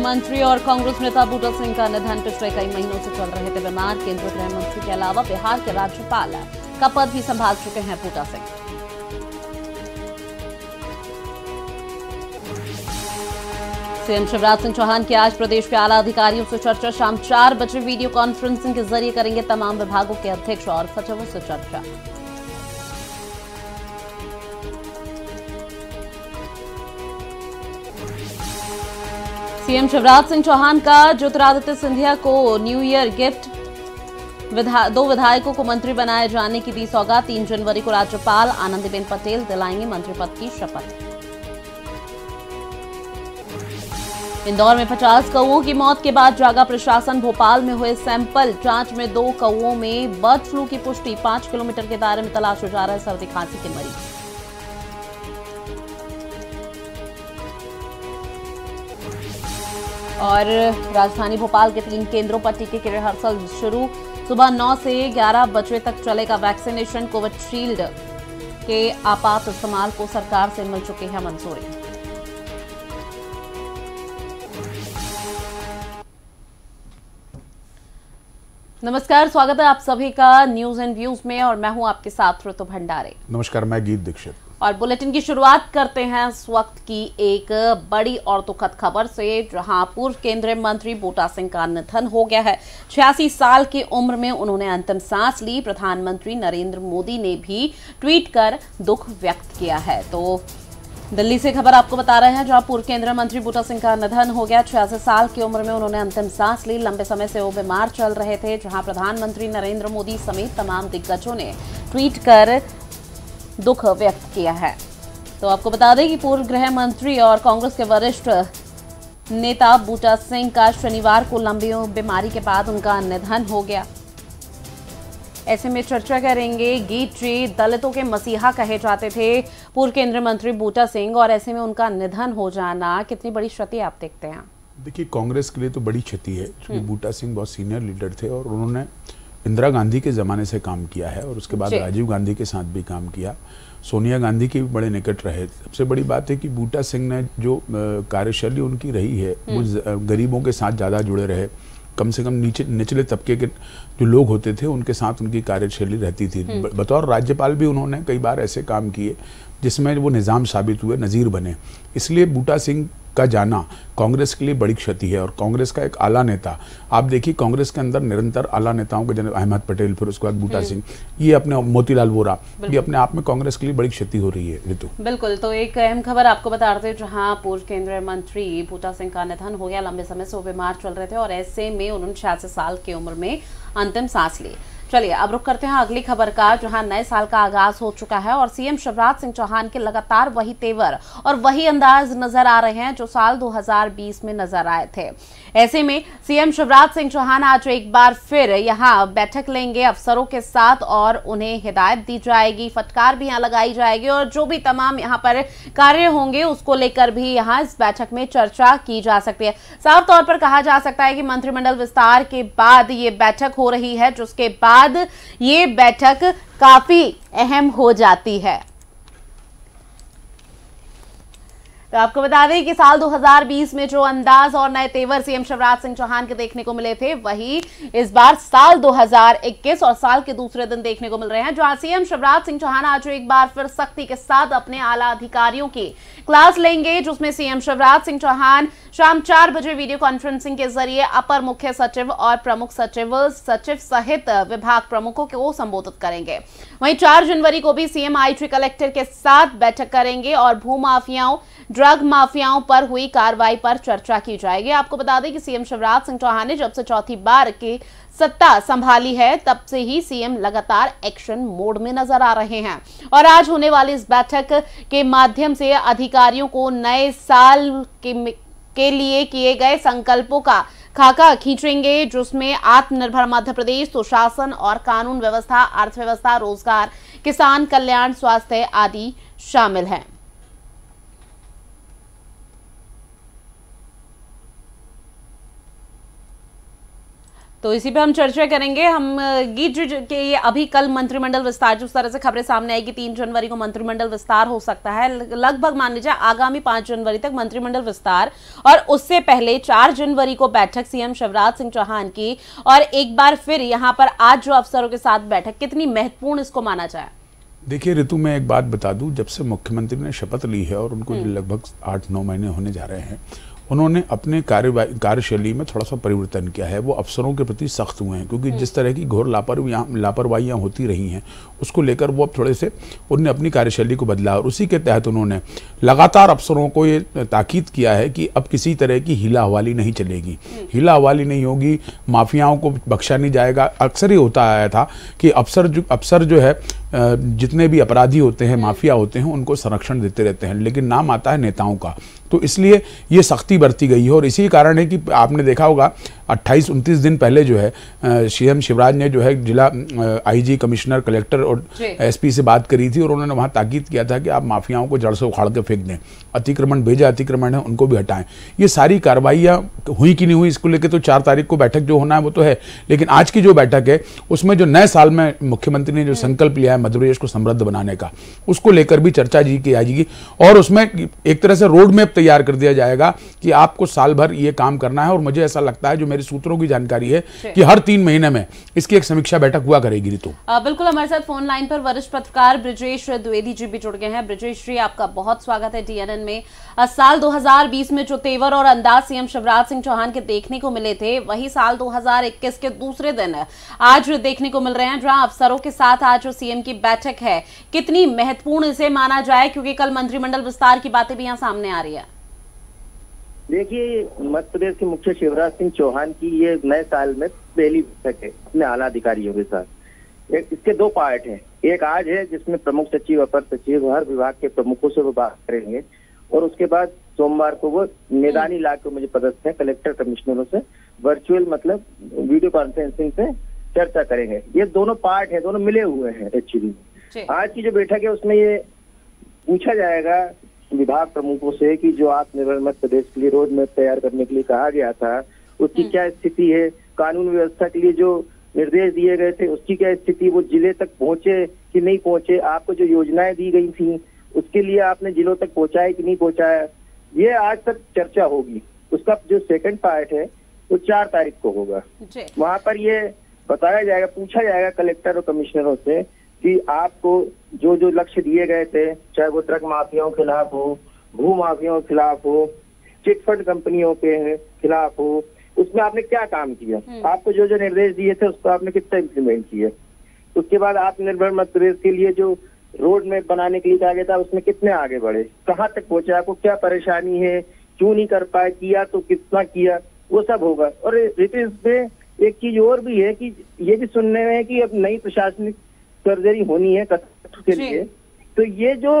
मंत्री और कांग्रेस नेता बूटा सिंह का निधन, पिछले कई महीनों से चल रहे थे बीमार। केंद्रीय गृह मंत्री के अलावा बिहार के राज्यपाल का पद भी संभाल चुके हैं बूटा सिंह। सीएम शिवराज सिंह चौहान की आज प्रदेश के आला अधिकारियों से चर्चा। शाम चार बजे वीडियो कॉन्फ्रेंसिंग के ज़रिए करेंगे तमाम विभागों के अध्यक्ष और सचिवों से चर्चा। सीएम शिवराज सिंह चौहान का ज्योतिरादित्य सिंधिया को न्यू ईयर गिफ्ट। विधा, दो विधायकों को मंत्री बनाए जाने की दी सौगात। तीन जनवरी को राज्यपाल आनंदीबेन पटेल दिलाएँगे मंत्री पद की शपथ। इंदौर में 50 कौओं की मौत के बाद जागा प्रशासन। भोपाल में हुए सैंपल जाँच में दो कौओं में बर्ड फ्लू की पुष्टि। पाँच किलोमीटर के दायरे में तलाशे जा रहे सर्दी खांसी के मरीज़। और राजधानी भोपाल के तीन केंद्रों पर टीके की रिहर्सल शुरू। सुबह 9 से 11 बजे तक चलेगा वैक्सीनेशन कोविशील्ड के आपात इस्तेमाल को सरकार से मिल चुकी है मंजूरी। नमस्कार, स्वागत है आप सभी का न्यूज़ एंड व्यूज़ में और मैं हूँ आपके साथ ऋतु भंडारे। नमस्कार, मैं गीत दीक्षित। और बुलेटिन की शुरुआत करते हैं इस वक्त की एक बड़ी और दुखद खबर से, जहाँ पूर्व केंद्रीय मंत्री बूटा सिंह का निधन हो गया है। छियासी साल की उम्र में उन्होंने अंतिम सांस ली। प्रधानमंत्री नरेंद्र मोदी ने भी ट्वीट कर दुख व्यक्त किया है। तो दिल्ली से खबर आपको बता रहे हैं, जहाँ पूर्व केंद्रीय मंत्री बूटा सिंह का निधन हो गया। छियासी साल की उम्र में उन्होंने अंतिम सांस ली। लंबे समय से वो बीमार चल रहे थे, जहाँ प्रधानमंत्री नरेंद्र मोदी समेत तमाम दिग्गजों ने ट्वीट कर दुख व्यक्त किया है। तो आपको बता दें कि पूर्व गृह मंत्री और कांग्रेस के वरिष्ठ नेता बूटा सिंह का शनिवार को लंबी बीमारी के बाद उनका निधन हो गया। ऐसे में चर्चा करेंगे गीत जी दलितों के मसीहा कहे जाते थे पूर्व केंद्रीय मंत्री बूटा सिंह और ऐसे में उनका निधन हो जाना। कितनी बड़ी क्षति आप देखते हैं? देखिए कांग्रेस के लिए तो बड़ी क्षति है क्योंकि बूटा सिंह बहुत सीनियर लीडर थे और उन्होंने इंदिरा गांधी के ज़माने से काम किया है और उसके बाद राजीव गांधी के साथ भी काम किया। सोनिया गांधी के भी बड़े निकट रहे। सबसे बड़ी बात है कि बूटा सिंह ने जो कार्यशैली उनकी रही है वो गरीबों के साथ ज़्यादा जुड़े रहे। कम से कम नीचे निचले तबके के जो लोग होते थे उनके साथ उनकी कार्यशैली रहती थी। बतौर राज्यपाल भी उन्होंने कई बार ऐसे काम किए जिसमें वो निज़ाम साबित हुए नज़ीर बने। इसलिए बूटा सिंह का जाना कांग्रेस के लिए बड़ी क्षति है और कांग्रेस का एक आला नेता आप देखिए कांग्रेस के अंदर निरंतर आला नेताओं के जन अहमद पटेल फिर उसके बाद बूटा सिंह ये अपने मोतीलाल वोरा ये अपने आप में कांग्रेस के लिए बड़ी क्षति हो रही है ऋतु। बिल्कुल तो एक अहम खबर आपको बता रहे थे जहाँ पूर्व केंद्रीय मंत्री बूटा सिंह का निधन हो गया लंबे समय से वो बीमार चल रहे थे और ऐसे में उन्होंने छियासी साल की उम्र में अंतिम सांस ली। चलिए, अब रुक करते हैं अगली खबर का, जहाँ नए साल का आगाज़ हो चुका है और सीएम शिवराज सिंह चौहान के लगातार वही तेवर और वही अंदाज नज़र आ रहे हैं जो साल 2020 में नज़र आए थे। ऐसे में सीएम शिवराज सिंह चौहान आज एक बार फिर यहाँ बैठक लेंगे, अफसरों के साथ और उन्हें हिदायत दी जाएगी, फटकार भी यहाँ लगाई जाएगी और जो भी तमाम यहाँ पर कार्य होंगे उसको लेकर भी यहाँ इस बैठक में चर्चा की जा सकती है। साफ़ तौर पर कहा जा सकता है कि मंत्रिमंडल विस्तार के बाद ये बैठक हो रही है, जिसके बाद बाद ये बैठक काफ़ी अहम हो जाती है। तो आपको बता दें कि साल 2020 में जो अंदाज और नए तेवर सीएम शिवराज सिंह चौहान के देखने को मिले थे, वही इस बार साल 2021 और साल के दूसरे दिन देखने को मिल रहे हैं, जहाँ सीएम शिवराज सिंह चौहान आज एक बार फिर सख्ती के साथ अपने आला अधिकारियों की क्लास लेंगे, जिसमें सीएम शिवराज सिंह चौहान शाम चार बजे वीडियो कॉन्फ्रेंसिंग के ज़रिए अपर मुख्य सचिव और प्रमुख सचिव सचिव सहित विभाग प्रमुखों को संबोधित करेंगे। वहीं चार जनवरी को भी सीएम आईटी कलेक्टर के साथ बैठक करेंगे और भूमाफियाओं ड्रग माफियाओं पर हुई कार्रवाई पर चर्चा की जाएगी। आपको बता दें कि सीएम शिवराज सिंह चौहान ने जब से चौथी बार की सत्ता संभाली है तब से ही सीएम लगातार एक्शन मोड में नज़र आ रहे हैं। और आज होने वाली इस बैठक के माध्यम से अधिकारियों को नए साल के, के लिए किए गए संकल्पों का खाका खींचेंगे जिसमें आत्मनिर्भर मध्य प्रदेश सुशासन और कानून व्यवस्था अर्थव्यवस्था रोज़गार किसान कल्याण स्वास्थ्य आदि शामिल हैं। तो इसी पे हम चर्चा करेंगे। हम गीत के ये अभी कल मंत्रिमंडल विस्तार जिस तरह से खबरें सामने आएगी तीन जनवरी को मंत्रिमंडल विस्तार हो सकता है। लगभग मान लीजिए आगामी पाँच जनवरी तक मंत्रिमंडल विस्तार और उससे पहले चार जनवरी को बैठक सीएम शिवराज सिंह चौहान की और एक बार फिर यहाँ पर आज जो अफसरों के साथ बैठक कितनी महत्वपूर्ण इसको माना जाए? देखिए ऋतु मैं एक बात बता दूँ जब से मुख्यमंत्री ने शपथ ली है और उनको हम्म। लगभग आठ नौ महीने होने जा रहे हैं उन्होंने अपने कार्य कार्यशैली में थोड़ा सा परिवर्तन किया है वो अफसरों के प्रति सख्त हुए हैं, क्योंकि। जिस तरह की घोर लापरवाहियाँ लापरवाहियाँ होती रही हैं, उसको लेकर वो अब थोड़े से उनने अपनी कार्यशैली को बदला और उसी के तहत उन्होंने लगातार अफसरों को ये ताकीद किया है कि अब किसी तरह की हिला हवाली नहीं चलेगी। हिला हवाली नहीं होगी, माफियाओं को बख्शा नहीं जाएगा अक्सर ही होता आया था कि अफसर जो अफसर जो है जितने भी अपराधी होते हैं। माफिया होते हैं, उनको संरक्षण देते रहते हैं, लेकिन नाम आता है नेताओं का तो इसलिए ये सख्ती बरती गई है। और इसी कारण है कि आपने देखा होगा 28 उनतीस दिन पहले जो है सीएम शिवराज ने जो है जिला आईजी कमिश्नर कलेक्टर और एसपी से बात करी थी और उन्होंने वहाँ ताकीद किया था कि आप माफियाओं को जड़ से उखाड़ के फेंक दें। अतिक्रमण भेजा अतिक्रमण है उनको भी हटाएँ। ये सारी कार्रवाइयाँ हुई कि नहीं हुई इसको लेकर तो चार तारीख को बैठक जो होना है वो तो है। लेकिन आज की जो बैठक है उसमें जो नए साल में मुख्यमंत्री ने जो हम्म। संकल्प लिया है मध्य प्रदेश को समृद्ध बनाने का उसको लेकर भी चर्चा जी की जाएगी। और उसमें एक तरह से रोड मैप तैयार कर दिया जाएगा कि आपको साल भर ये काम करना है और मुझे ऐसा लगता है जो मेरे सूत्रों की जानकारी है कि हर तीन महीने में इसकी एक समीक्षा बैठक हुआ करेगी रितु बिल्कुल हमारे साथ फ़ोन लाइन पर वरिष्ठ पत्रकार ब्रिजेश द्विवेदी जी भी जुड़ गए हैं। ब्रिजेश जी आपका बहुत स्वागत है डीएनएन में। साल 2020 में जो तेवर और अंदाज सीएम शिवराज सिंह चौहान के देखने को मिले थे, वही साल 2021 के दूसरे दिन आज देखने को मिल रहे हैं, जहाँ अफसरों के साथ आज जो सीएम की बैठक है, कितनी महत्वपूर्ण इसे माना जाए, क्योंकि कल मंत्रिमंडल विस्तार की बातें भी यहाँ सामने आ रही है। देखिए, मध्य प्रदेश के मुख्य शिवराज सिंह चौहान की ये नए साल में पहली बैठक है, अपने आला अधिकारियों के साथ। एक, इसके दो पार्ट हैं। एक आज है, जिसमें प्रमुख सचिव, अपर सचिव हर विभाग के प्रमुखों से वो बात करेंगे। और उसके बाद सोमवार को वो मैदानी इलाके में जो पदस्थ है कलेक्टर कमिश्नरों से वर्चुअल मतलब वीडियो कॉन्फ्रेंसिंग से चर्चा करेंगे। ये दोनों पार्ट है दोनों मिले हुए हैं एक्चुअली आज की जो बैठक है उसमें ये पूछा जाएगा विभाग प्रमुखों से कि जो आत्मनिर्भर मध्य प्रदेश के लिए रोड मैप तैयार करने के लिए कहा गया था उसकी हम्म। क्या स्थिति है? कानून व्यवस्था के लिए जो निर्देश दिए गए थे उसकी क्या स्थिति वो ज़िले तक पहुँचे कि नहीं पहुँचे? आपको जो योजनाएँ दी गई थी उसके लिए आपने जिलों तक पहुँचाया कि नहीं पहुँचाया? ये आज तक चर्चा होगी। उसका जो सेकंड पार्ट है वो चार तारीख को होगा। वहाँ पर ये बताया जाएगा पूछा जाएगा कलेक्टर और कमिश्नरों से कि आपको जो जो लक्ष्य दिए गए थे चाहे वो ट्रक माफियाओं के खिलाफ हो भू माफियाओं के खिलाफ हो चिटफंड कंपनियों के खिलाफ हो उसमें आपने क्या काम किया? हम्म। आपको जो जो निर्देश दिए थे उसको आपने कितना इम्प्लीमेंट किया? उसके बाद आत्मनिर्भर मध्य प्रदेश के लिए जो रोड मैप बनाने के लिए कहा गया था उसमें कितने आगे बढ़े? कहाँ तक पहुँचे? आपको क्या परेशानी है? क्यों नहीं कर पाए? किया तो कितना किया? वो सब होगा। और इसमें एक चीज़ और भी है कि ये भी सुनने में है कि अब नई प्रशासनिक सर्जरी होनी है के लिए। तो ये जो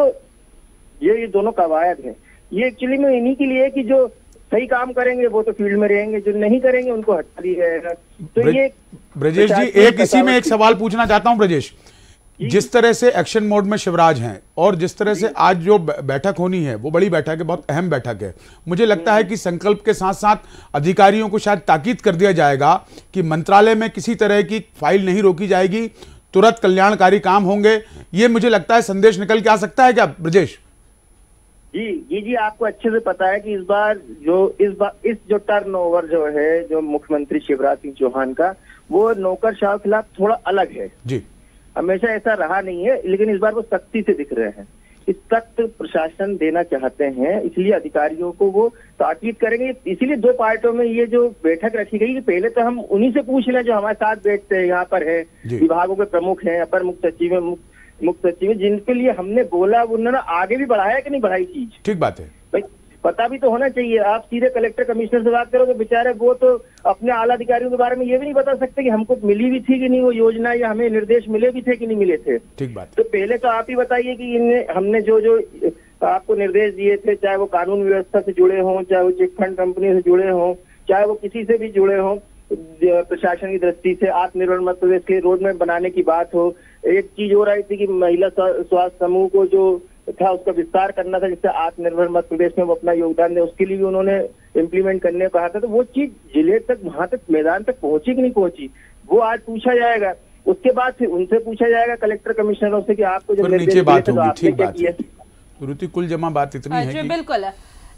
ये ये दोनों कवायद है। ये एक्चुअली में इन्हीं के लिए कि जो सही काम करेंगे वो तो फ़ील्ड में रहेंगे। जो नहीं करेंगे उनको हटा दिया जाएगा। तो ये ब्रजेश जी एक इसी में एक सवाल पूछना चाहता हूँ ब्रजेश। जिस तरह से एक्शन मोड में शिवराज हैं और जिस तरह से आज जो बैठक होनी है वो बड़ी बैठक है बहुत अहम बैठक है। मुझे लगता है कि संकल्प के साथ साथ अधिकारियों को शायद ताकीद कर दिया जाएगा कि मंत्रालय में किसी तरह की फ़ाइल नहीं रोकी जाएगी तुरंत कल्याणकारी काम होंगे। ये मुझे लगता है संदेश निकल के आ सकता है क्या ब्रजेश? जी जी जी आपको अच्छे से पता है कि इस बार जो इस बार इस जो टर्न ओवर जो है जो मुख्यमंत्री शिवराज सिंह चौहान का वो नौकरशाह के खिलाफ थोड़ा अलग है। जी। हमेशा ऐसा रहा नहीं है लेकिन इस बार वो सख्ती से दिख रहे हैं। इस सख्त प्रशासन देना चाहते हैं इसलिए अधिकारियों को वो ताकीद करेंगे। इसीलिए दो पार्टियों में ये जो बैठक रखी गई कि पहले तो हम उन्हीं से पूछ लें जो हमारे साथ बैठते हैं यहाँ पर है विभागों के प्रमुख हैं अपर मुख्य सचिव है मुख्य सचिव है जिनके लिए हमने बोला उन्होंने आगे भी बढ़ाया कि नहीं बढ़ाई चीज़? ठीक बात है। भाई पता भी तो होना चाहिए। आप सीधे कलेक्टर कमिश्नर से बात करोगे बेचारे वो तो अपने आला अधिकारियों के बारे में ये भी नहीं बता सकते कि हमको मिली भी थी कि नहीं वो योजना या हमें निर्देश मिले भी थे कि नहीं मिले थे। ठीक बात। तो पहले तो आप ही बताइए कि इनने हमने जो जो आपको निर्देश दिए थे चाहे वो कानून व्यवस्था से जुड़े हों चाहे वो चिटफंड कंपनी से जुड़े हों चाहे वो किसी से भी जुड़े हों प्रशासन की दृष्टि से आत्मनिर्भर मध्य प्रदेश के रोड में बनाने की बात हो एक चीज़ हो रही थी कि महिला स्वास्थ्य समूह को जो था उसका विस्तार करना था जिससे आत्मनिर्भर मध्य प्रदेश में वो अपना योगदान दे उसके लिए भी उन्होंने इम्प्लीमेंट करने को कहा था। तो वो चीज़ ज़िले तक वहाँ तक मैदान तक पहुँची कि नहीं पहुँची वो आज पूछा जाएगा। उसके बाद फिर उनसे पूछा जाएगा कलेक्टर कमिश्नरों से कि आपको जब निर्देश नीचे बात तो होगी आपने ठीक क्या बात किया? है कुल जमा बात इतनी है कि बिल्कुल।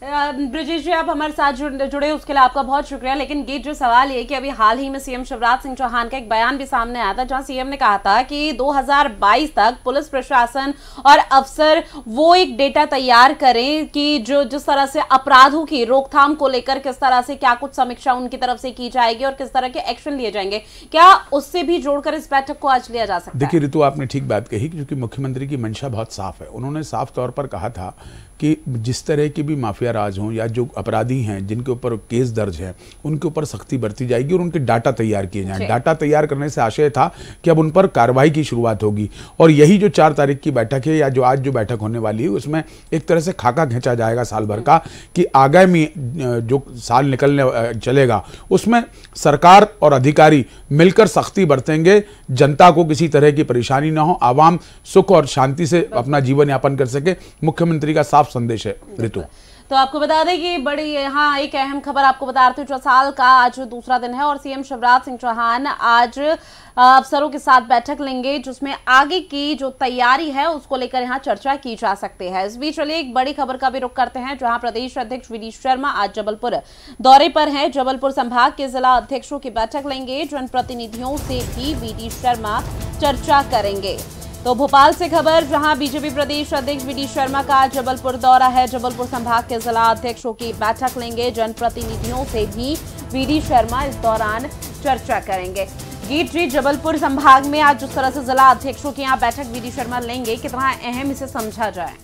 ब्रजेश जी आप हमारे साथ जुड़- जुड़े उसके लिए आपका बहुत शुक्रिया। लेकिन ये जो सवाल ये कि अभी हाल ही में सीएम शिवराज सिंह चौहान का एक बयान भी सामने आया था जहाँ सीएम ने कहा था कि 2022 तक पुलिस प्रशासन और अफसर वो एक डेटा तैयार करें कि जो जिस तरह से अपराधों की रोकथाम को लेकर किस तरह से क्या कुछ समीक्षा उनकी तरफ़ से की जाएगी और किस तरह के एक्शन लिए जाएँगे। क्या उससे भी जोड़कर इस बैठक को आज लिया जा सकता है? देखिए ऋतु आपने ठीक बात कही क्योंकि मुख्यमंत्री की मंशा बहुत साफ़ है। उन्होंने साफ़ तौर पर कहा था कि जिस तरह के भी माफिया राज हों या जो अपराधी हैं जिनके ऊपर केस दर्ज है उनके ऊपर सख्ती बरती जाएगी और उनके डाटा तैयार किए। जाएँ। डाटा तैयार करने से आशय था कि अब उन पर कार्रवाई की शुरुआत होगी। और यही जो चार तारीख की बैठक है या जो आज जो बैठक होने वाली है उसमें एक तरह से खाका खींचा जाएगा साल भर का कि आगामी जो साल निकलने चलेगा उसमें सरकार और अधिकारी मिलकर सख्ती बरतेंगे। जनता को किसी तरह की परेशानी ना हो आवाम सुख और शांति से अपना जीवन यापन कर सके। मुख्यमंत्री का साफ़ संदेश है ऋतु तो आपको बता दें कि बड़ी यहाँ एक अहम खबर आपको बता रहे थे साल का आज दूसरा दिन है और सीएम शिवराज सिंह चौहान आज अफसरों के साथ बैठक लेंगे जिसमें आगे की जो तैयारी है उसको लेकर यहाँ चर्चा की जा सकती है। इस बीच चलिए एक बड़ी खबर का भी रुख करते हैं जहाँ प्रदेश अध्यक्ष वी शर्मा आज जबलपुर दौरे पर हैं। जबलपुर संभाग के जिला अध्यक्षों की बैठक लेंगे जनप्रतिनिधियों से भी वी शर्मा चर्चा करेंगे। तो भोपाल से खबर, जहाँ बीजेपी प्रदेश अध्यक्ष वी शर्मा का जबलपुर दौरा है। जबलपुर संभाग के जिला अध्यक्षों की बैठक लेंगे। जनप्रतिनिधियों से भी वी शर्मा इस दौरान चर्चा करेंगे। गीत जी, जबलपुर संभाग में आज जिस तरह से जिला अध्यक्षों की यहाँ बैठक वी शर्मा लेंगे, कितना अहम इसे समझा जाए?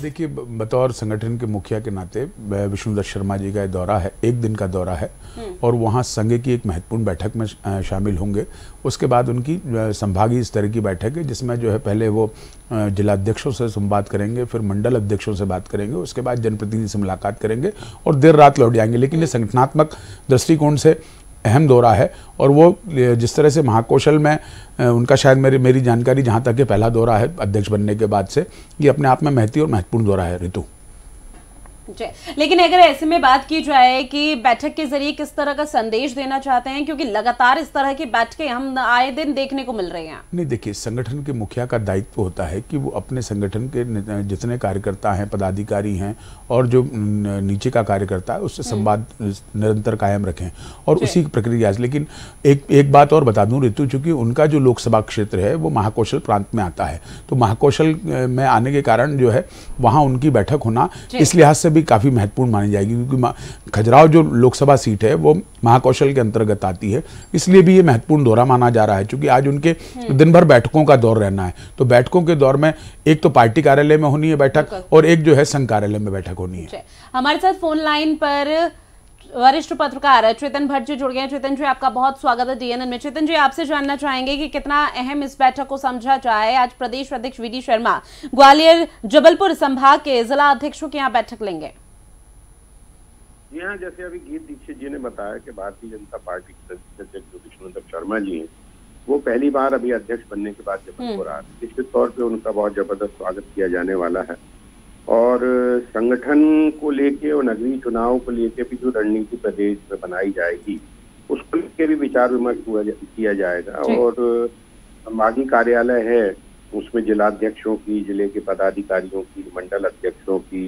देखिए बतौर संगठन के मुखिया के नाते विष्णुदत्त शर्मा जी का दौरा है एक दिन का दौरा है। और वहाँ संघ की एक महत्वपूर्ण बैठक में शामिल होंगे। उसके बाद उनकी संभागीय स्तर की बैठक है जिसमें जो है पहले वो जिलाध्यक्षों से संवाद करेंगे फिर मंडल अध्यक्षों से बात करेंगे उसके बाद जनप्रतिनिधि से मुलाकात करेंगे और देर रात लौट जाएँगे। लेकिन ये संगठनात्मक दृष्टिकोण से अहम दौरा है और वो जिस तरह से महाकौशल में उनका शायद मेरी मेरी जानकारी जहाँ तक है, पहला दौरा है अध्यक्ष बनने के बाद से, ये अपने आप में महती और महत्वपूर्ण दौरा है ऋतु जी लेकिन अगर ऐसे में बात की जाए कि बैठक के ज़रिए किस तरह का संदेश देना चाहते हैं क्योंकि लगातार इस तरह की बैठकें हम आए दिन देखने को मिल रही हैं। नहीं देखिए संगठन के मुखिया का दायित्व होता है कि वो अपने संगठन के जितने कार्यकर्ता हैं पदाधिकारी हैं और जो नीचे का कार्यकर्ता है उससे संवाद निरंतर कायम रखें और उसी प्रक्रिया से। लेकिन एक एक बात और बता दूँ ऋतु चूँकि उनका जो लोकसभा क्षेत्र है वो महाकौशल प्रांत में आता है। तो महाकौशल में आने के कारण जो है वहाँ उनकी बैठक होना इस लिहाज से भी काफ़ी महत्वपूर्ण मानी जाएगी क्योंकि खजुराव खजुराहो जो लोकसभा सीट है वो महाकौशल के अंतर्गत आती है। इसलिए भी ये महत्वपूर्ण दौरा माना जा रहा है क्योंकि आज उनके दिन भर बैठकों का दौर रहना है। तो बैठकों के दौर में एक तो पार्टी कार्यालय में होनी है बैठक और एक जो है संघ कार्यालय में बैठक होनी है। हमारे साथ फ़ोन लाइन पर वरिष्ठ पत्रकार चेतन भट्ट जी जुड़ गए चेतन जी आपका बहुत स्वागत है डीएनएन में। चेतन जी आपसे जानना चाहेंगे कि कितना अहम इस बैठक को समझा जाए। आज प्रदेश अध्यक्ष वी शर्मा ग्वालियर जबलपुर संभाग के जिला अध्यक्षों के यहाँ बैठक लेंगे। जी हाँ जैसे अभी गीत दीक्षित जी ने बताया कि भारतीय जनता पार्टी के अध्यक्ष जो विष्णुदत्त शर्मा जी हैं। वो पहली बार अभी अध्यक्ष बनने के बाद जबलपुर आ रहे हैं। निश्चित तौर पे उनका बहुत ज़बरदस्त स्वागत किया जाने वाला है। और संगठन को लेके और नगरीय चुनाव को लेके भी जो रणनीति प्रदेश में बनाई जाएगी उसको लेके भी विचार विमर्श किया जाएगा। और संभागीय कार्यालय है उसमें जिलाध्यक्षों की ज़िले के पदाधिकारियों की मंडल अध्यक्षों की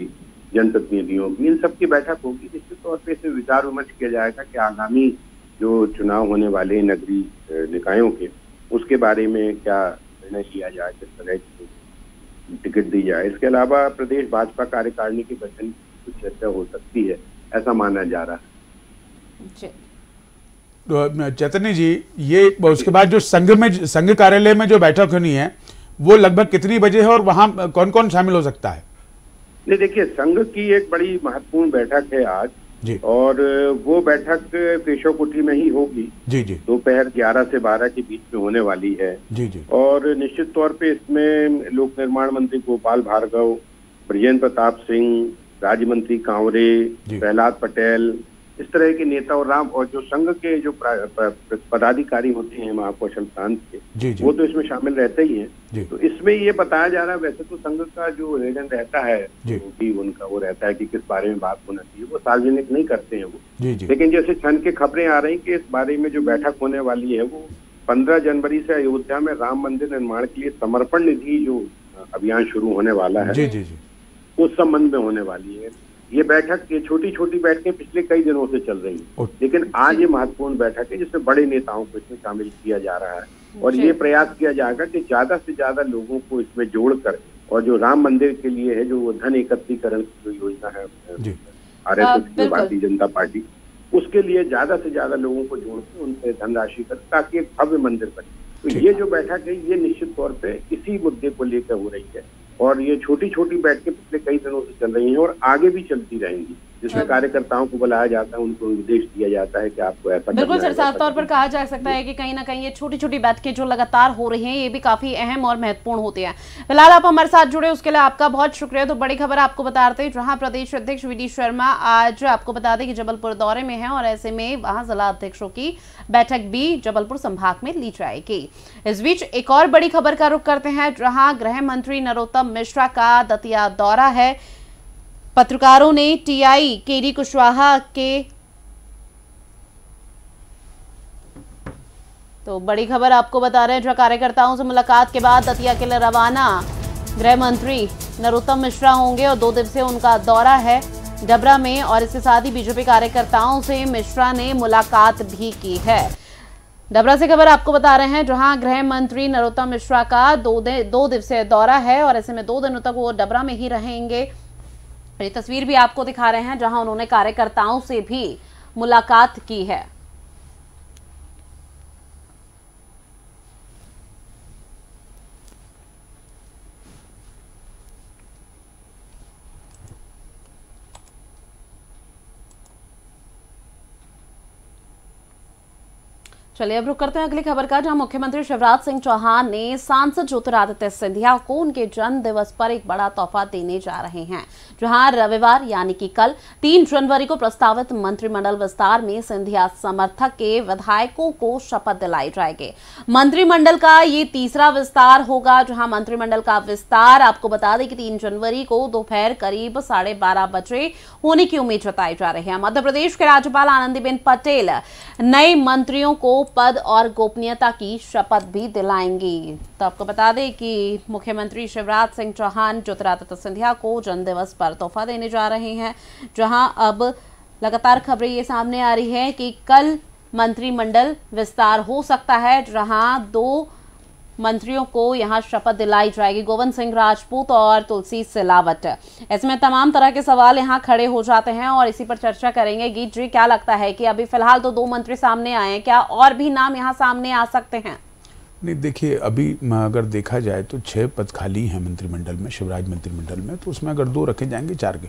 जनप्रतिनिधियों की इन सबकी बैठक होगी निश्चित तौर पर इसमें विचार विमर्श किया जाएगा कि आगामी जो चुनाव होने वाले नगरीय निकायों के उसके बारे में क्या निर्णय लिया जाए किस तरह की टिकट दी जाए। इसके अलावा प्रदेश भाजपा कार्यकारिणी के गठन की कुछ चर्चा हो सकती है ऐसा माना जा रहा है। जी। तो चैतन्य जी ये उसके बाद जो संघ में संघ कार्यालय में जो बैठक होनी है वो लगभग कितनी बजे है और वहाँ कौन कौन शामिल हो सकता है? नहीं देखिए संघ की एक बड़ी महत्वपूर्ण बैठक है आज। जी। और वो बैठक केशव कुटी में ही होगी। जी जी। दोपहर 11 से 12 के बीच में होने वाली है। जी जी। और निश्चित तौर पे इसमें लोक निर्माण मंत्री गोपाल भार्गव ब्रजेंद्र प्रताप सिंह राज्य मंत्री कांवरे प्रहलाद पटेल इस तरह के नेता और राम और जो संघ के जो पदाधिकारी होते हैं महाकौशल प्रांत के जी जी। वो तो इसमें शामिल रहते ही हैं। तो इसमें ये बताया जा रहा है वैसे तो संघ का जो निर्णय रहता है जो। भी उनका वो रहता है कि किस बारे में बात होना चाहिए वो सार्वजनिक नहीं करते हैं वो। जी जी। लेकिन जैसे क्षण के खबरें आ रही कि इस बारे में जो बैठक होने वाली है वो 15 जनवरी से अयोध्या में राम मंदिर निर्माण के लिए समर्पण निधि जो अभियान शुरू होने वाला है जी जी जी। उस संबंध में होने वाली है। ये बैठक ये छोटी छोटी बैठकें पिछले कई दिनों से चल रही है। लेकिन आज ये महत्वपूर्ण बैठक है जिसमें बड़े नेताओं को इसमें शामिल किया जा रहा है। और ये प्रयास किया जाएगा कि ज़्यादा से ज़्यादा लोगों को इसमें जोड़कर और जो राम मंदिर के लिए है जो धन एकत्रीकरण की जो योजना है R S S Bharatiya Janata party उसके लिए ज़्यादा से ज़्यादा लोगों को जोड़कर उनसे धनराशि कर ताकि एक भव्य मंदिर बने। तो ये जो बैठक है ये निश्चित तौर पे इसी मुद्दे को लेकर हो रही है। और ये छोटी छोटी बैठकें पिछले कई दिनों से चल रही हैं और आगे भी चलती रहेंगी। जिसमें कार्यकर्ताओं को बुलाया जाता है उनको निर्देश दिया जाता है कि आपको ऐसा बिल्कुल सर साफ़ तौर पर कहा जा सकता है कि कहीं ना कहीं ये छोटी छोटी बैठकें जो लगातार हो रही हैं ये भी काफ़ी अहम और महत्वपूर्ण होती हैं। फ़िलहाल आप हमारे साथ जुड़े उसके लिए आपका बहुत शुक्रिया। तो बड़ी खबर आपको बता रहे जहाँ प्रदेश अध्यक्ष वी शर्मा आज आपको बता दें कि जबलपुर दौरे में है और ऐसे में वहाँ जिला अध्यक्षों की बैठक भी जबलपुर संभाग में ली जाएगी। इस बीच एक और बड़ी खबर का रुख करते हैं जहाँ गृह मंत्री नरोत्तम मिश्रा का दतिया दौरा है। पत्रकारों ने टीआई केडी कुशवाहा के तो बड़ी खबर आपको बता रहे हैं जो कार्यकर्ताओं से मुलाकात के बाद दतिया के लिए रवाना गृह मंत्री नरोत्तम मिश्रा होंगे और दो दिवसीय उनका दौरा है डबरा में और इसके साथ ही बीजेपी कार्यकर्ताओं से मिश्रा ने मुलाकात भी की है। डबरा से खबर आपको बता रहे हैं जहाँ गृह मंत्री नरोत्तम मिश्रा का दो दे, दो दिवसीय दौरा है और ऐसे में दो दिनों तक वो डबरा में ही रहेंगे। ये तस्वीर भी आपको दिखा रहे हैं, जहाँ उन्होंने कार्यकर्ताओं से भी मुलाकात की है। चलिए अब रुक करते हैं अगली खबर का, जहाँ मुख्यमंत्री शिवराज सिंह चौहान ने सांसद ज्योतिरादित्य सिंधिया को उनके जन्म दिवस पर एक बड़ा तोहफा देने जा रहे हैं, जहाँ रविवार यानी कि कल तीन जनवरी को प्रस्तावित मंत्रिमंडल विस्तार में सिंधिया समर्थक के विधायकों को शपथ दिलाई जाएगी। मंत्रिमंडल का ये तीसरा विस्तार होगा, जहाँ मंत्रिमंडल का विस्तार आपको बता दें कि तीन जनवरी को दोपहर करीब साढ़े बजे होने की उम्मीद जताई जा रही है। मध्य प्रदेश के राज्यपाल आनंदीबेन पटेल नए मंत्रियों को पद और गोपनीयता की शपथ भी दिलाएँगी। तो आपको बता दें कि मुख्यमंत्री शिवराज सिंह चौहान ज्योतिरादित्य सिंधिया को जन्मदिवस पर तोहफा देने जा रहे हैं, जहाँ अब लगातार खबरें ये सामने आ रही है कि कल मंत्रिमंडल विस्तार हो सकता है, जहाँ दो मंत्रियों को यहाँ शपथ दिलाई जाएगी। गोविंद सिंह राजपूत और तुलसी सिलावट। इसमें तमाम तरह के सवाल यहाँ खड़े हो जाते हैं और इसी पर चर्चा करेंगे। गीत जी, क्या लगता है कि अभी फ़िलहाल तो दो मंत्री सामने आए हैं, क्या और भी नाम यहाँ सामने आ सकते हैं? नहीं देखिए अभी अगर देखा जाए तो छः पद खाली हैं मंत्रिमंडल में शिवराज मंत्रिमंडल में तो उसमें अगर दो रखे जाएँगे चार के।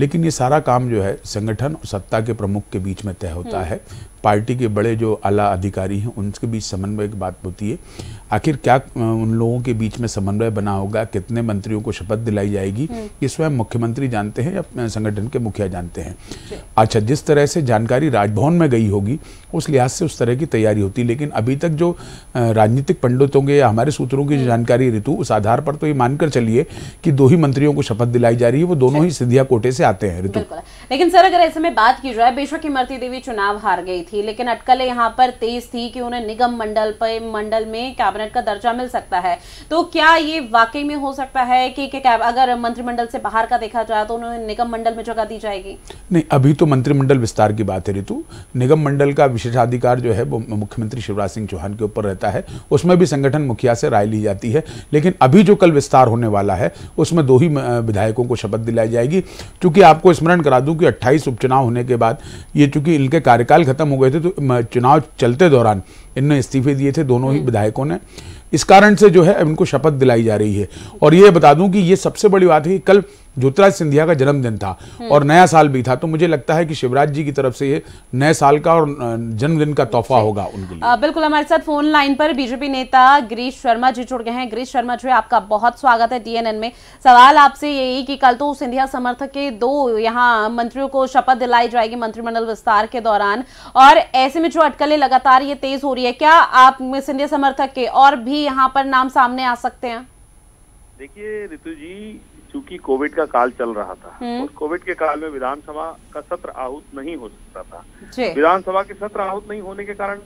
लेकिन ये सारा काम जो है संगठन और सत्ता के प्रमुख के बीच में तय होता है। पार्टी के बड़े जो आला अधिकारी हैं उनके बीच समन्वय की बात होती है। आखिर क्या उन लोगों के बीच में समन्वय बना होगा? कितने मंत्रियों को शपथ दिलाई जाएगी? ये स्वयं मुख्यमंत्री जानते हैं या संगठन के मुखिया जानते हैं? अच्छा जिस तरह से जानकारी राजभवन में गई होगी उस लिहाज से उस तरह की तैयारी होती लेकिन अभी तक जो अ, राजनीतिक पंडितों के या हमारे सूत्रों की जानकारी ऋतु उस आधार पर तो ये मानकर चलिए कि दो ही मंत्रियों को शपथ दिलाई जा रही है वो दोनों ही सिंधिया कोटे से आते हैं ऋतु। लेकिन सर अगर ऐसे में बात की जाए बेशक इमरती देवी चुनाव हार गई थी लेकिन अटकलें यहाँ पर तेज थी कि उन्हें निगम मंडल पर मंडल में कैबिनेट का दर्जा मिल सकता है। तो क्या ये वाकई में हो सकता है कि अगर मंत्रिमंडल से बाहर का देखा जाए तो उन्हें निगम मंडल में जगह दी जाएगी? नहीं अभी तो मंत्रिमंडल विस्तार की बात है ऋतु। निगम मंडल का विशेषाधिकार जो है वो मुख्यमंत्री शिवराज सिंह चौहान के ऊपर रहता है उसमें भी संगठन मुखिया से राय ली जाती है। लेकिन अभी जो कल विस्तार होने वाला है उसमें दो ही विधायकों को शपथ दिलाई जाएगी। क्योंकि आपको स्मरण करा दूँ कि 28 उपचुनाव होने के बाद ये चूँकि इनके कार्यकाल खत्म हो गए थे तो चुनाव चलते दौरान इनने इस्तीफे दिए थे दोनों ही विधायकों ने। इस कारण से जो है इनको शपथ दिलाई जा रही है। और ये बता दूँ कि ये सबसे बड़ी बात है कि कल ज्योतिराज सिंधिया का जन्मदिन था और नया साल भी था तो मुझे लगता है कि शिवराज जी की तरफ़ से ये नए साल का और जन्मदिन का तोहफा होगा उनके लिए। आ, बिल्कुल हमारे साथ फ़ोन लाइन पर बीजेपी नेता गिरीश शर्मा जी जुड़ गए हैं। गिरीश शर्मा जी आपका बहुत स्वागत है डीएनएन में। सवाल आपसे यही कि कल तो सिंधिया समर्थक के दो यहाँ मंत्रियों को शपथ दिलाई जाएगी मंत्रिमंडल विस्तार के दौरान और ऐसे में जो अटकलें लगातार ये तेज हो रही है क्या आप सिंधिया समर्थक के और भी यहाँ पर नाम सामने आ सकते हैं? देखिए ऋतु जी चूँकि कोविड का काल चल रहा था। उस और कोविड के काल में विधानसभा का सत्र आहूत नहीं हो सकता था। विधानसभा के सत्र आहूत नहीं होने के कारण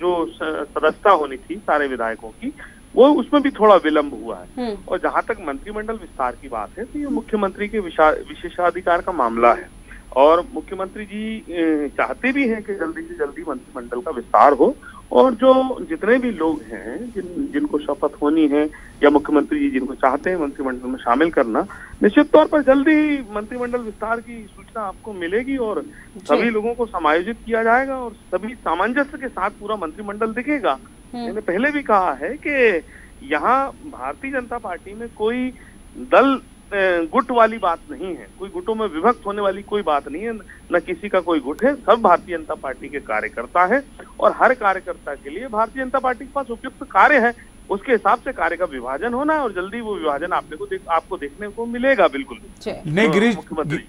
जो सदस्यता होनी थी सारे विधायकों की वो उसमें भी थोड़ा विलंब हुआ है। हम्म। और जहाँ तक मंत्रिमंडल विस्तार की बात है तो ये मुख्यमंत्री के विशेषाधिकार का मामला है। और मुख्यमंत्री जी चाहते भी हैं कि जल्दी से जल्दी मंत्रिमंडल का विस्तार हो। और जो जितने भी लोग हैं जिन जिनको शपथ होनी है या मुख्यमंत्री जी जिनको चाहते हैं मंत्रिमंडल में शामिल करना निश्चित तौर पर जल्दी ही मंत्रिमंडल विस्तार की सूचना आपको मिलेगी और सभी लोगों को समायोजित किया जाएगा और सभी सामंजस्य के साथ पूरा मंत्रिमंडल दिखेगा। हम्म। मैंने पहले भी कहा है कि यहाँ भारतीय जनता पार्टी में कोई दल गुट वाली बात नहीं है। कोई गुटों में विभक्त होने वाली कोई बात नहीं है। न किसी का कोई गुट है। सब भारतीय जनता पार्टी के कार्यकर्ता है और हर कार्यकर्ता के लिए भारतीय जनता पार्टी के पास उपयुक्त कार्य है। उसके हिसाब से कार्य का विभाजन होना है और जल्दी वो विभाजन आपने को देख, आपको देखने को मिलेगा बिल्कुल। नहीं हाँ, गिरीश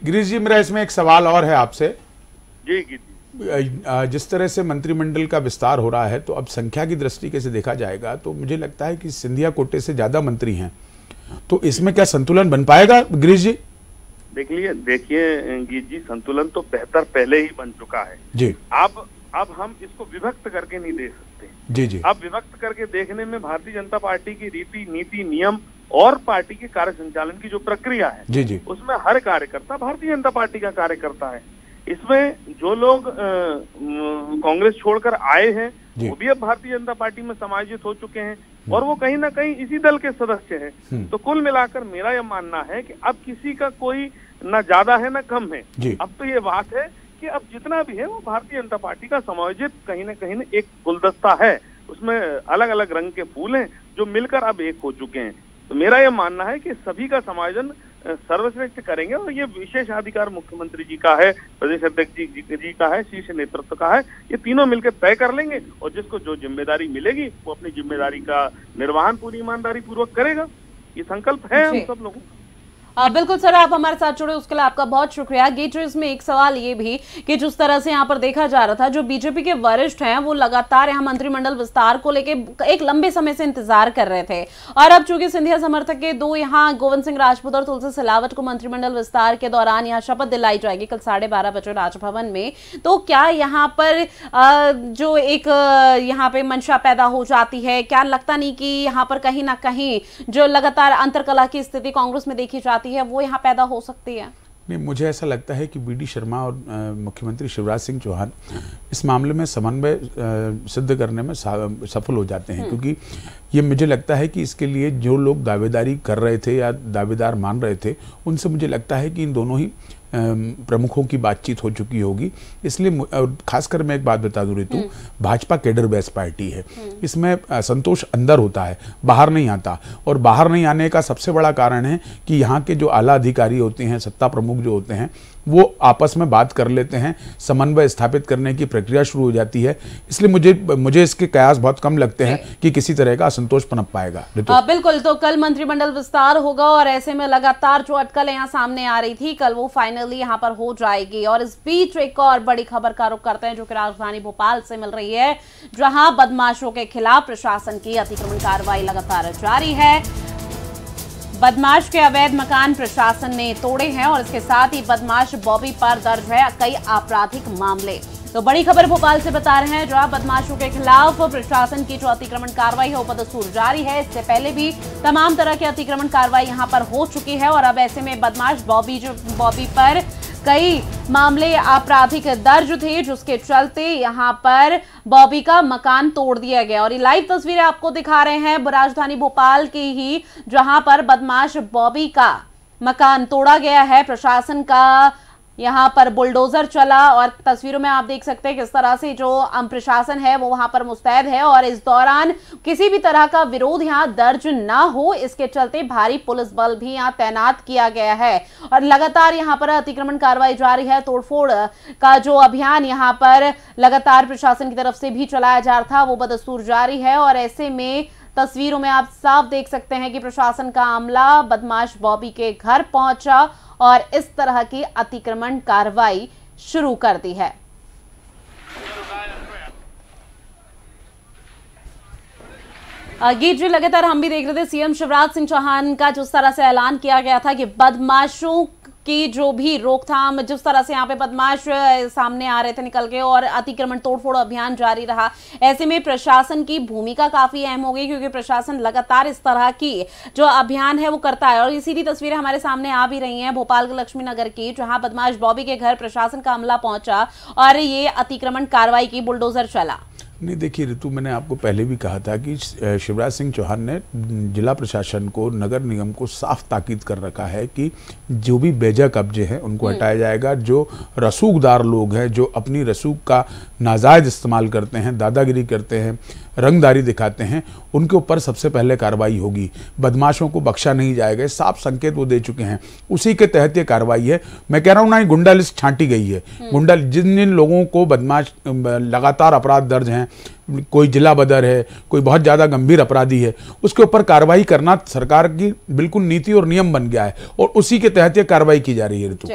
गिरीश जी मेरा इसमें एक सवाल और है आपसे। जी जी जी। जिस तरह से मंत्रिमंडल का विस्तार हो रहा है तो अब संख्या की दृष्टि से देखा जाएगा? तो मुझे लगता है कि सिंधिया कोटे से ज़्यादा मंत्री हैं। तो इसमें क्या संतुलन बन पाएगा गिरीश जी? देखिए देखिए गीत जी संतुलन तो बेहतर पहले ही बन चुका है। जी। अब अब हम इसको विभक्त करके नहीं दे सकते। जी जी। अब विभक्त करके देखने में भारतीय जनता पार्टी की रीति नीति नियम और पार्टी के कार्य संचालन की जो प्रक्रिया है जी जी। उसमें हर कार्यकर्ता भारतीय जनता पार्टी का कार्यकर्ता है। इसमें जो लोग कांग्रेस छोड़कर आए हैं वो भी अब भारतीय जनता पार्टी में समायोजित हो चुके हैं। और वो कहीं ना कहीं इसी दल के सदस्य हैं। हम्म। तो कुल मिलाकर मेरा यह मानना है कि अब किसी का कोई ना ज़्यादा है ना कम है। अब तो ये बात है कि अब जितना भी है वो भारतीय जनता पार्टी का समायोजित कहीं ना कहीं ना एक गुलदस्ता है। उसमें अलग अलग रंग के फूल हैं जो मिलकर अब एक हो चुके हैं। तो मेरा यह मानना है कि सभी का समायोजन सर्वश्रेष्ठ करेंगे और ये विशेष अधिकार मुख्यमंत्री जी का है प्रदेश अध्यक्ष जी, जी, जी का है शीर्ष नेतृत्व का है। ये तीनों मिलकर तय कर लेंगे और जिसको जो ज़िम्मेदारी मिलेगी वो अपनी ज़िम्मेदारी का निर्वहन पूरी ईमानदारी पूर्वक करेगा। ये संकल्प है हम सब लोगों का। बिल्कुल सर, आप हमारे साथ जुड़े, उसके लिए आपका बहुत शुक्रिया। गेटर्स में एक सवाल ये भी कि जिस तरह से यहाँ पर देखा जा रहा था, जो बीजेपी के वरिष्ठ हैं, वो लगातार यहाँ मंत्रिमंडल विस्तार को लेके एक लंबे समय से इंतज़ार कर रहे थे। और अब चूँकि सिंधिया समर्थक के दो यहाँ, गोविंद सिंह राजपूत और तुलसी सिलावट को मंत्रिमंडल विस्तार के दौरान यहाँ शपथ दिलाई जाएगी कल साढ़े बजे राजभवन में तो क्या यहाँ पर जो एक यहाँ पे मंशा पैदा हो जाती है? क्या लगता नहीं कि यहाँ पर कहीं ना कहीं जो लगातार अंतरकला की स्थिति कांग्रेस में देखी जाती है वो यहाँ पैदा हो सकती है। नहीं मुझे ऐसा लगता है कि बीडी शर्मा और मुख्यमंत्री शिवराज सिंह चौहान इस मामले में समन्वय सिद्ध करने में सफल हो जाते हैं क्योंकि ये मुझे लगता है कि इसके लिए जो लोग दावेदारी कर रहे थे या दावेदार मान रहे थे उनसे मुझे लगता है कि इन दोनों ही प्रमुखों की बातचीत हो चुकी होगी। इसलिए खासकर मैं एक बात बता दूँ Ritu Bhajpa cadre base party है। इसमें संतोष अंदर होता है बाहर नहीं आता। और बाहर नहीं आने का सबसे बड़ा कारण है कि यहाँ के जो आला अधिकारी होते हैं सत्ता प्रमुख जो होते हैं वो आपस में बात कर लेते हैं समन्वय स्थापित करने की प्रक्रिया शुरू हो जाती है। इसलिए मुझे मुझे इसके कयास बहुत कम लगते हैं कि किसी तरह का असंतोष पनप पाएगा आ, बिल्कुल तो कल मंत्रिमंडल विस्तार होगा और ऐसे में लगातार जो अटकलें यहाँ सामने आ रही थी कल वो फाइनली यहाँ पर हो जाएगी। और इस बीच एक और बड़ी खबर का रुख करते हैं जो कि राजधानी भोपाल से मिल रही है जहाँ बदमाशों के खिलाफ प्रशासन की अतिक्रमण कार्रवाई लगातार जारी है। बदमाश के अवैध मकान प्रशासन ने तोड़े हैं और इसके साथ ही बदमाश बॉबी पर दर्ज है कई आपराधिक मामले। तो बड़ी खबर भोपाल से बता रहे हैं जहाँ बदमाशों के खिलाफ प्रशासन की जो अतिक्रमण कार्रवाई है, वो बदस्तूर जारी है। इससे पहले भी तमाम तरह की अतिक्रमण कार्रवाई यहाँ पर हो चुकी है और अब ऐसे में बदमाश बॉबी जो बॉबी पर कई मामले आपराधिक दर्ज थे, जिसके चलते यहाँ पर बॉबी का मकान तोड़ दिया गया। और ये लाइव तस्वीरें आपको दिखा रहे हैं, राजधानी भोपाल की ही, जहाँ पर बदमाश बॉबी का मकान तोड़ा गया है। प्रशासन का यहाँ पर बुलडोजर चला और तस्वीरों में आप देख सकते हैं किस तरह से जो प्रशासन है वो वहाँ पर मुस्तैद है और इस दौरान किसी भी तरह का विरोध यहाँ दर्ज ना हो, इसके चलते भारी पुलिस बल भी यहाँ तैनात किया गया है। और लगातार यहाँ पर अतिक्रमण कार्रवाई जारी है, तोड़फोड़ का जो अभियान यहाँ पर लगातार प्रशासन की तरफ़ से भी चलाया जा रहा था, वो बदस्तूर जारी है और ऐसे में तस्वीरों में आप साफ़ देख सकते हैं कि प्रशासन का अमला बदमाश बॉबी के घर पहुँचा और इस तरह की अतिक्रमण कार्रवाई शुरू कर दी है। गीत जी लगातार हम भी देख रहे थे, सीएम शिवराज सिंह चौहान का जिस तरह से ऐलान किया गया था कि बदमाशों की जो भी रोकथाम, जिस तरह से यहाँ पे बदमाश सामने आ रहे थे निकल के और अतिक्रमण, तोड़फोड़ अभियान जारी रहा। ऐसे में प्रशासन की भूमिका काफ़ी अहम हो गई, क्योंकि प्रशासन लगातार इस तरह की जो अभियान है वो करता है। और इसीलिए तस्वीरें हमारे सामने आ भी रही हैं, भोपाल के लक्ष्मी नगर की, जहाँ बदमाश बॉबी के घर प्रशासन का अमला पहुँचा और ये अतिक्रमण कार्रवाई की बुलडोजर चला। नहीं देखिए ऋतु मैंने आपको पहले भी कहा था कि शिवराज सिंह चौहान ने जिला प्रशासन को नगर निगम को साफ़ ताकीद कर रखा है कि जो भी बेजा कब्जे हैं उनको हम्म। हटाया जाएगा। जो रसूखदार लोग हैं जो अपनी रसूख का नाजायज इस्तेमाल करते हैं दादागिरी करते हैं रंगदारी दिखाते हैं उनके ऊपर सबसे पहले कार्रवाई होगी। बदमाशों को बख्शा नहीं जाएगा साफ़ संकेत वो दे चुके हैं। उसी के तहत ये कार्रवाई है। मैं कह रहा हूँ ना गुंडा लिस्ट छांटी गई है। हम्म। गुंडा जिन जिन लोगों को बदमाश लगातार अपराध दर्ज हैं कोई जिला बदर है, कोई बहुत ज़्यादा गंभीर अपराधी है, उसके ऊपर कार्रवाई करना सरकार की बिल्कुल नीति और नियम बन गया है और उसी के तहत ये कार्रवाई की जा रही है ऋतु।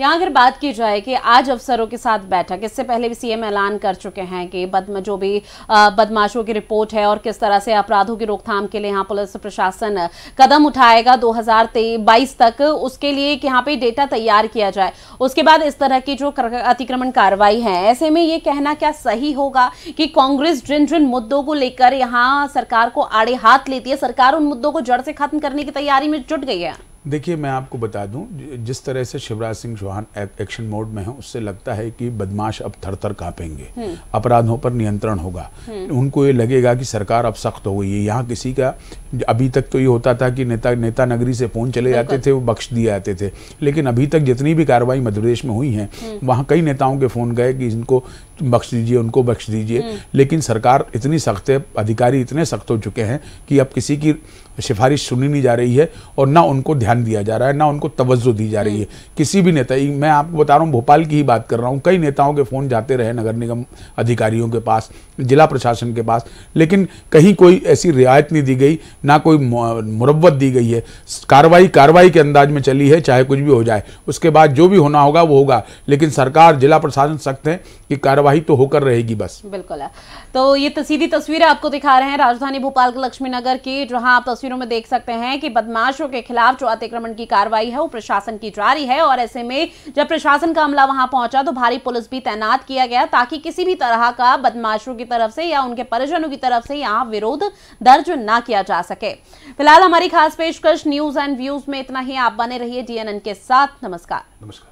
यहाँ अगर बात की जाए कि आज अफसरों के साथ बैठक, इससे पहले भी सीएम ऐलान कर चुके हैं कि बदम, जो भी बदमाशों की रिपोर्ट है और किस तरह से अपराधों की रोकथाम के लिए यहाँ पुलिस प्रशासन कदम उठाएगा दो हज़ार बाईस तक, उसके लिए कि यहाँ पे डेटा तैयार किया जाए। उसके बाद इस तरह की जो अतिक्रमण कार्रवाई है, ऐसे में ये कहना क्या सही होगा कि कांग्रेस जिन जिन मुद्दों को लेकर यहाँ सरकार को आड़े हाथ लेती है, सरकार उन मुद्दों को जड़ से खत्म करने की तैयारी में जुट गई है? देखिए मैं आपको बता दूँ जिस तरह से शिवराज सिंह चौहान एक्शन मोड में है उससे लगता है कि बदमाश अब थर थर कांपेंगे हम्म। अपराधों पर नियंत्रण होगा हम्म। उनको ये लगेगा कि सरकार अब सख्त हो गई है यहाँ किसी का अभी तक तो ये होता था कि नेता नेता नगरी से फ़ोन चले जाते थे वो बख्श दिए जाते थे। लेकिन अभी तक जितनी भी कार्रवाई मध्य प्रदेश में हुई है हम्म। वहाँ कई नेताओं के फ़ोन गए कि इनको बख्श दीजिए उनको बख्श दीजिए। लेकिन सरकार इतनी सख्त है अधिकारी इतने सख्त हो चुके हैं कि अब किसी की सिफारिश सुनी नहीं जा रही है और ना उनको ध्यान दिया जा रहा है ना उनको तवज्जो दी जा रही है। हम्म। किसी भी नेता मैं आपको बता रहा हूँ भोपाल की ही बात कर रहा हूँ कई नेताओं के फ़ोन जाते रहे नगर निगम अधिकारियों के पास जिला प्रशासन के पास। लेकिन कहीं कोई ऐसी रियायत नहीं दी गई ना कोई मुरब्बत दी गई है। कार्रवाई कार्रवाई के अंदाज में चली है, चाहे कुछ भी हो जाए। उसके बाद जो भी होना होगा, वो होगा। लेकिन सरकार, जिला प्रशासन सख्त है कि कार्रवाई तो होकर रहेगी बस। बिल्कुल तो ये सीधी तस्वीरें आपको दिखा रहे हैं राजधानी भोपाल के लक्ष्मी नगर की, जहाँ आप तस्वीरों में देख सकते हैं कि बदमाशों के खिलाफ जो अतिक्रमण की कार्रवाई है, वो प्रशासन की जारी है। और ऐसे में जब प्रशासन का अमला वहाँ पहुँचा तो भारी पुलिस भी तैनात किया गया, ताकि किसी भी तरह का बदमाशों की तरफ़ से या उनके परिजनों की तरफ़ से यहाँ विरोध दर्ज ना किया जा सके। फ़िलहाल हमारी खास पेशकश न्यूज़ एंड व्यूज़ में इतना ही। आप बने रहिए डीएनएन के साथ। नमस्कार। नमस्कार।